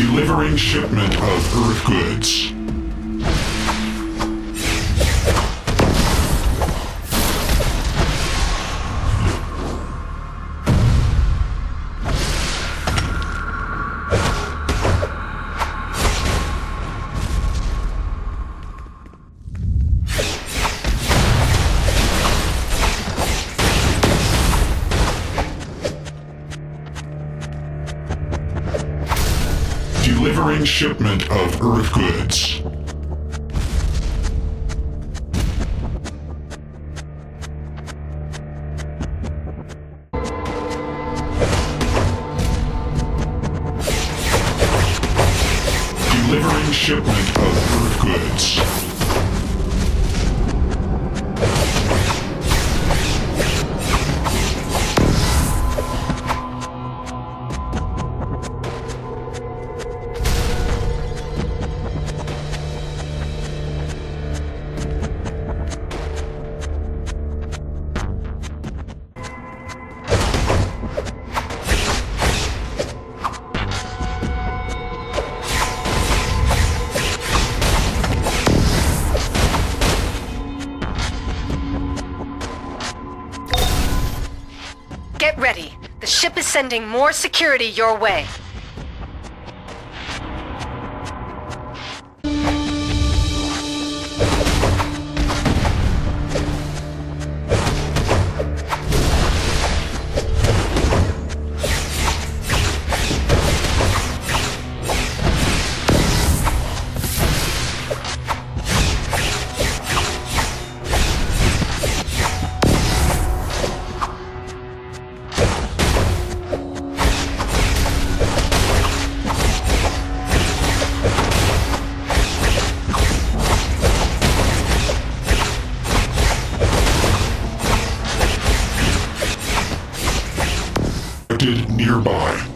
Delivering shipment of Earth goods. Delivering shipment of Earth goods. Delivering shipment of Earth goods. Get ready. The ship is sending more security your way. detected nearby.